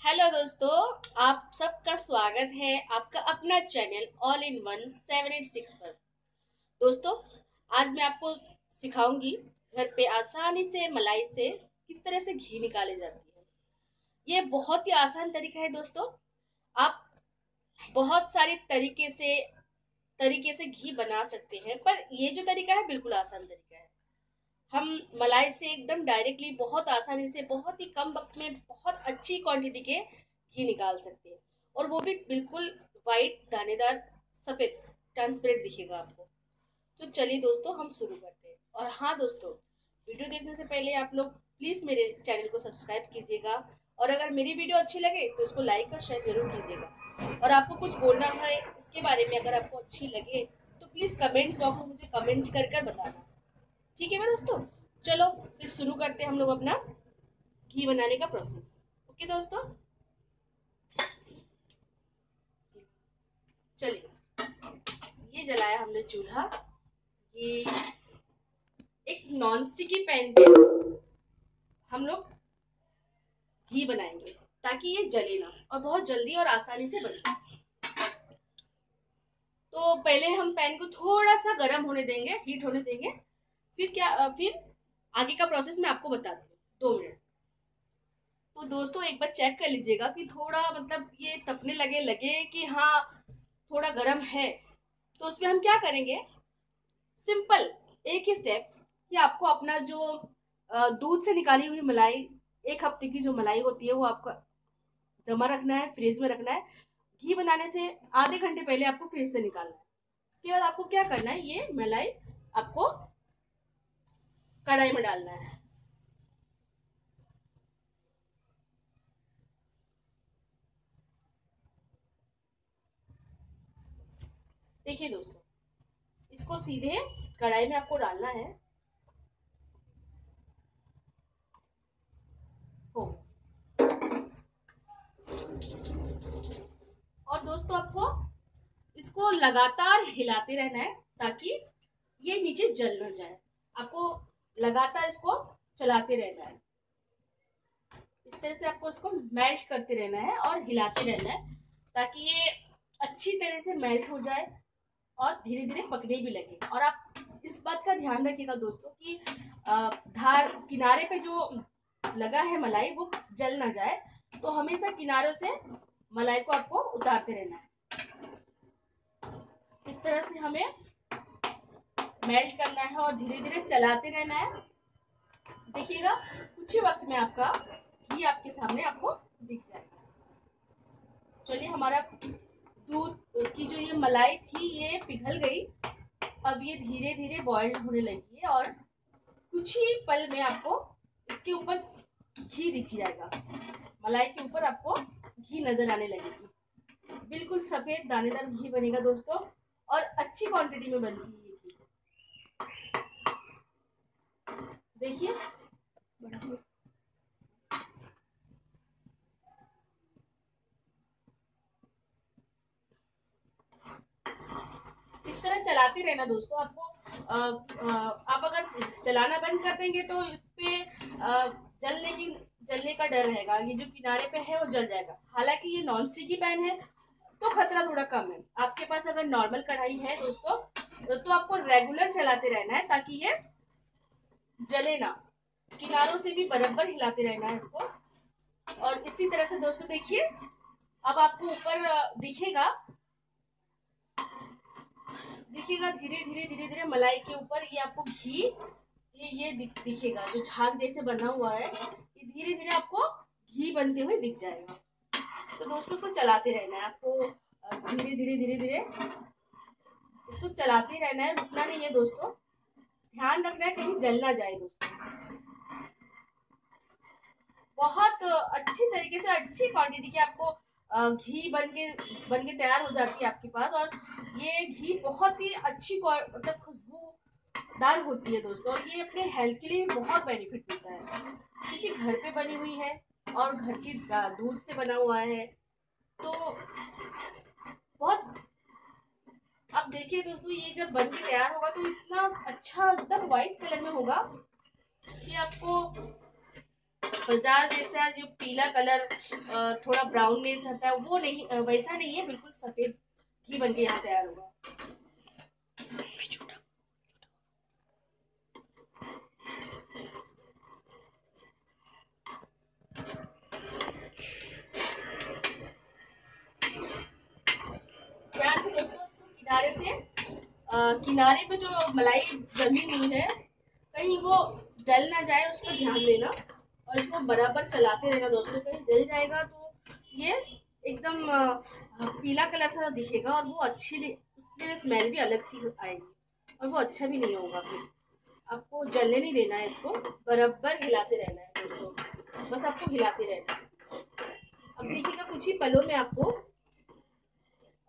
Hello दोस्तों, आप सबका स्वागत है आपका अपना channel all in one seven eight six पर। दोस्तों, आज मैं आपको सिखाऊँगी घर पे आसानी से, मलाई से किस तरह से घी निकाले जाती है। ये बहुत ही आसान तरीका है दोस्तों। आप बहुत सारे तरीके से तरीके से घी बना सकते हैं, पर ये जो तरीका है, बिल्कुल आसान तरीका है। हम मलाई से एकदम डायरेक्टली बहुत आसानी से, बहुत ही कम वक्त में बहुत अच्छी क्वांटिटी के घी निकाल सकते हैं। और वो भी बिल्कुल वाइट दानेदार, सफ़ेद ट्रांसपेरेंट दिखेगा आपको। तो चलिए दोस्तों, हम शुरू करते हैं। और हाँ दोस्तों, वीडियो देखने से पहले आप लोग प्लीज़ मेरे चैनल को सब्सक्राइब कीजिएगा। और अगर मेरी वीडियो अच्छी लगे तो इसको लाइक और शेयर ज़रूर कीजिएगा। और आपको कुछ बोलना है, इसके बारे में अगर आपको अच्छी लगे तो प्लीज़ कमेंट्स बॉक्स में मुझे कमेंट्स कर कर बताना। ठीक है दोस्तों? चलो, फिर शुरू करते हैं हम लोग अपना घी बनाने का प्रोसेस ओके दोस्तों? चलिए। ये जलाया हमने चूल्हा। ये एक नॉन स्टिकी पैन पे हम लोग घी बनाएँगे, ताकि ये जले ना और बहुत जल्दी और आसानी से बने। तो पहले हम पैन को थोड़ा सा गर्म होने देंगे हीट होने देंगे। फिर क्या फिर आगे का प्रोसेस मैं आपको बताती हूँ। दो मिनट। तो दोस्तों, एक बार चेक कर लीजिएगा कि थोड़ा मतलब ये तपने लगे लगे कि हाँ थोड़ा गर्म है। तो उसमें हम क्या करेंगे? सिंपल एक ही स्टेप कि आपको अपना जो दूध से निकाली हुई मलाई, एक हफ़्ते की जो मलाई होती है, वो आपका जमा रखना है फ्रिज में रखना है। घी बनाने से आधे घंटे पहले आपको फ्रिज से निकालना है। उसके बाद आपको क्या करना है? ये मलाई आपको कढ़ाई में डालना है। देखिए दोस्तों, इसको सीधे कढ़ाई में आपको डालना है। हो और दोस्तों, आपको इसको लगातार हिलाते रहना है ताकि ये नीचे जल न जाए। आपको लगातार इसको चलाते रहना है। इस तरह से आपको इसको मेल्ट करते रहना है और हिलाते रहना है, ताकि ये अच्छी तरह से मेल्ट हो जाए और धीरे धीरे पकने भी लगे। और आप इस बात का ध्यान रखिएगा दोस्तों कि धार, किनारे पे जो लगा है मलाई, वो जल ना जाए तो हमेशा किनारों से मलाई को आपको उतारते रहना है। इस तरह से हमें मेल्ट करना है और धीरे धीरे चलाते रहना है। देखिएगा, कुछ ही वक्त में आपका घी आपके सामने आपको दिख जाएगा। चलिए, हमारा दूध की जो ये मलाई थी, ये पिघल गई। अब ये धीरे धीरे बॉइल्ड होने लगी है और कुछ ही पल में आपको इसके ऊपर घी दिख जाएगा। मलाई के ऊपर आपको घी नज़र आने लगेगी। बिल्कुल सफ़ेद दानेदार घी बनेगा दोस्तों और अच्छी क्वांटिटी में बनती है देखिए। इस तरह चलाते रहना दोस्तों आपको आ, आ, आप अगर चलाना बंद कर देंगे तो इस पे जलने की जलने का डर रहेगा। ये जो किनारे पे है वो जल जाएगा। हालाँकि ये नॉन स्टिकी पैन है तो खतरा थोड़ा कम है। आपके पास अगर नॉर्मल कढ़ाई है दोस्तों तो, तो आपको रेगुलर चलाते रहना है ताकि ये जले ना। किनारों से भी बराबर हिलाते रहना है इसको। और इसी तरह से दोस्तों देखिए, अब आपको ऊपर दिखेगा। दिखेगा धीरे धीरे धीरे धीरे मलाई के ऊपर। ये आपको घी, ये ये दिखेगा। जो झाग जैसे बना हुआ है, ये धीरे धीरे आपको घी बनते हुए दिख जाएगा। तो दोस्तों उसको चलाते रहना है। आपको धीरे धीरे धीरे धीरे इसको चलाते रहना है। रुकना नहीं है दोस्तों। ध्यान रखना है कहीं जल ना जाए दोस्तों। बहुत अच्छी तरीके से, अच्छी क्वांटिटी की आपको घी बन के बन के तैयार हो जाती है आपके पास और ये घी बहुत ही अच्छी मतलब खुशबूदार होती है दोस्तों और ये अपने हेल्थ के लिए बहुत बेनिफिट देता है। क्योंकि घर पे बनी हुई है और घर की दूध से बना हुआ है तो देखिए दोस्तों, ये जब बन के तैयार होगा तो इतना अच्छा एकदम व्हाइट कलर में होगा कि आपको बाज़ार जैसा जो पीला कलर थोड़ा ब्राउननेस रहता है, वो नहीं वैसा नहीं है, बिल्कुल सफ़ेद ही बन के यहाँ तैयार होगा ध्यान से दोस्तों किनारे से किनारे पे जो मलाई जमी हुई है, कहीं वो जल ना जाए, उस पर ध्यान देना और इसको बराबर चलाते रहना दोस्तों, कहीं जल जाएगा तो ये एकदम पीला कलर सा दिखेगा और वो अच्छी उसमें स्मेल भी अलग सी आएगी और वो अच्छा भी नहीं होगा फिर। आपको जलने नहीं देना है इसको, बराबर हिलाते रहना है दोस्तों। बस आपको हिलाते रहना है। अब देखिएगा कुछ ही पलों में आपको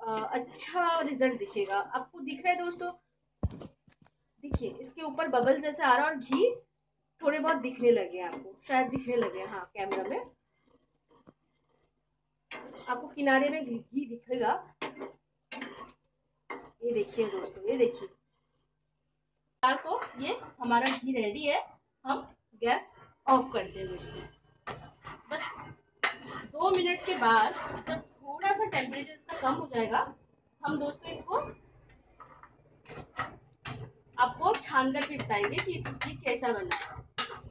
अच्छा रिज़ल्ट दिखेगा। आपको दिख रहा है दोस्तों? देखिए, इसके ऊपर बबल जैसे आ रहा है और घी थोड़े बहुत दिखने लगे हैं आपको। शायद दिखने लगे हाँ कैमरा में। आपको किनारे में घी दिखेगा। ये देखिए दोस्तों, ये देखिए। तो ये हमारा घी रेडी है। हम गैस ऑफ़ करते हैं दोस्तों। दो मिनट के बाद जब थोड़ा सा टेम्परेचर इसका कम हो जाएगा, हम दोस्तों इसको आपको छान कर फिर बताएँगे कि सब्ज़ी कैसा बना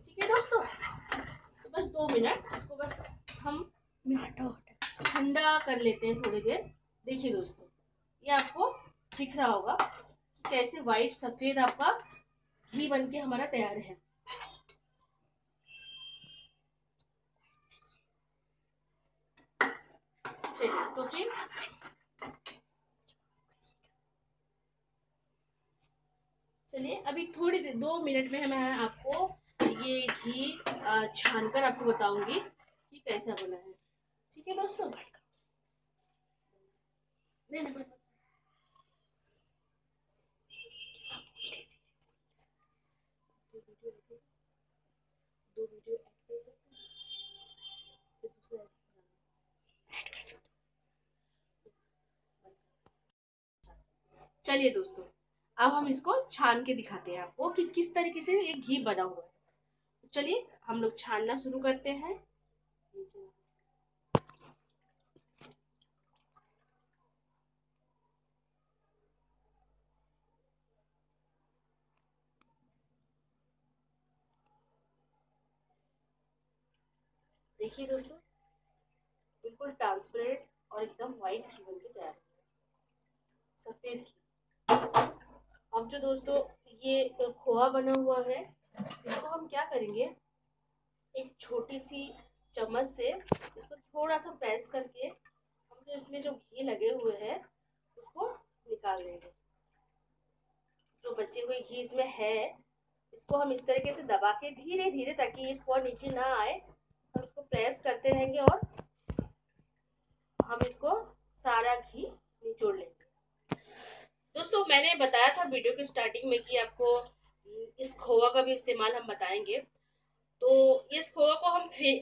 ठीक है दोस्तों? तो बस दो मिनट, इसको बस हम ठंडा कर लेते हैं थोड़ी देर। देखिए दोस्तों, ये आपको दिख रहा होगा कैसे वाइट सफ़ेद आपका घी बन के हमारा तैयार है चलिए तो फिर? चलिए अभी थोड़ी देर दो मिनट में मैं आपको ये घी छान कर आपको बताऊँगी कि कैसा बना है। ठीक है दोस्तों? नहीं नहीं चलिए दोस्तों, अब हम इसको छान के दिखाते हैं आपको कि किस तरीके से ये घी बना हुआ है। चलिए, हम लोग छानना शुरू करते हैं। देखिए दोस्तों, बिल्कुल ट्रांसपेरेंट और एकदम व्हाइट घी बन के तैयार सफ़ेद घी। अब जो दोस्तों ये खोआ बना हुआ है, इसको हम क्या करेंगे? एक छोटी सी चम्मच से इसको थोड़ा सा प्रेस करके हम जो इसमें जो घी लगे हुए हैं, उसको निकाल देंगे जो बचे हुए घी इसमें है, इसको हम इस तरीके से दबा के धीरे धीरे ताकि ये खोआ नीचे ना आए, हम इसको प्रेस करते रहेंगे और हम इसको सारा घी निचोड़ लेंगे। दोस्तों मैंने बताया था वीडियो के स्टार्टिंग में कि आपको इस खोवा का भी इस्तेमाल हम बताएँगे। तो इस खोवा को हम फे,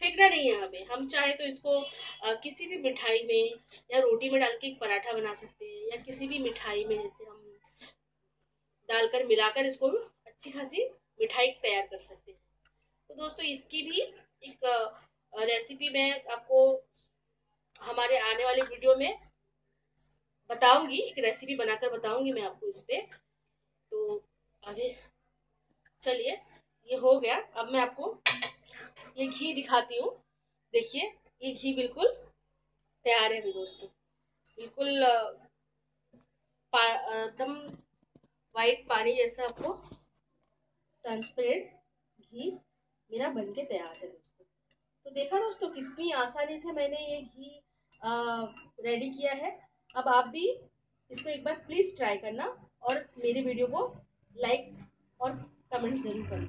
फेंकना नहीं है हमें। हम चाहे तो इसको आ, किसी भी मिठाई में या रोटी में डाल के एक पराठा बना सकते हैं या किसी भी मिठाई में जैसे हम डालकर मिलाकर इसको अच्छी खासी मिठाई तैयार कर सकते हैं। तो दोस्तों इसकी भी एक रेसिपी मैं आपको हमारे आने वाले वीडियो में बताऊँगी, एक रेसिपी बनाकर बताऊँगी मैं आपको इस पर तो अभी, चलिए, ये हो गया। अब मैं आपको ये घी दिखाती हूँ। देखिए, ये घी बिल्कुल तैयार है अभी दोस्तों। बिल्कुल एकदम वाइट पानी जैसा आपको ट्रांसपेरेंट घी मेरा बन के तैयार है दोस्तों। तो देखा दोस्तों, कितनी आसानी से मैंने ये घी रेडी किया है। अब आप भी इसको एक बार प्लीज़ ट्राई करना और मेरे वीडियो को लाइक और कमेंट ज़रूर करना।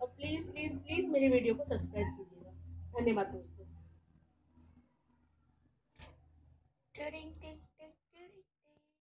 और प्लीज़ प्लीज़ प्लीज़ मेरे वीडियो को सब्सक्राइब कीजिएगा। धन्यवाद दोस्तों।